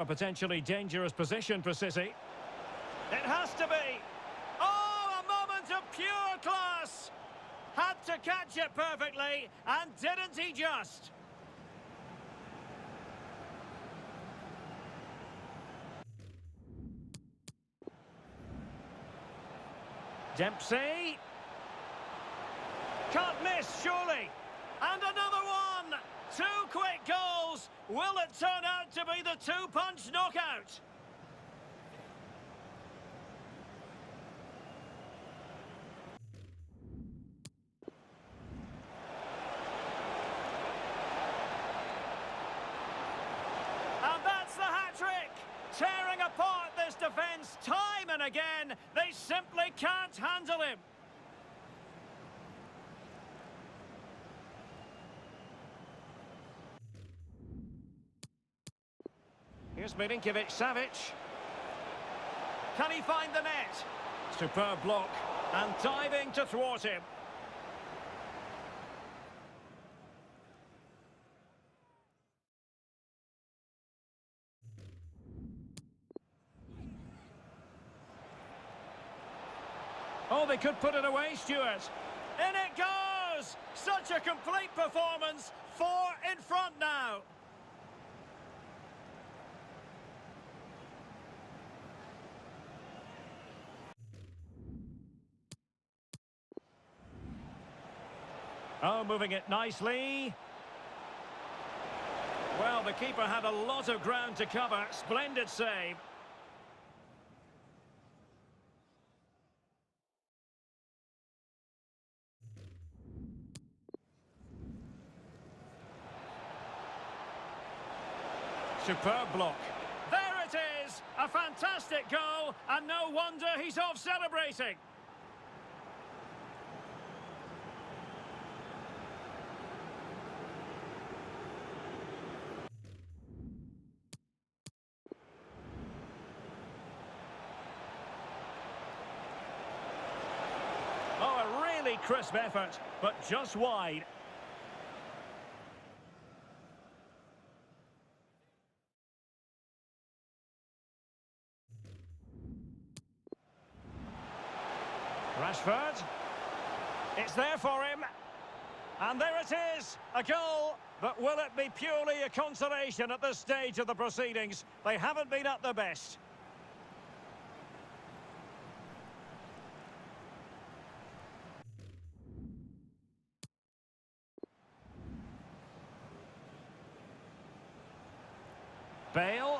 A potentially dangerous position for City. It has to be. Oh, a moment of pure class. Had to catch it perfectly, and didn't he just? Dempsey. Can't miss, surely. Will it turn out to be the two-punch knockout? And that's the hat-trick! Tearing apart this defence time and again. They simply can't handle him. Here's Milinkovic Savic. Can he find the net? Superb block and diving to thwart him. Oh, they could put it away, Stewart. In it goes! Such a complete performance. Four in front now. Oh, moving it nicely. Well, the keeper had a lot of ground to cover. Splendid save. Superb block. There it is! A fantastic goal, and no wonder he's off celebrating. Oh, a really crisp effort, but just wide. Rashford. It's there for him. And there it is, a goal. But will it be purely a consolation at this stage of the proceedings? They haven't been at their best. Bale.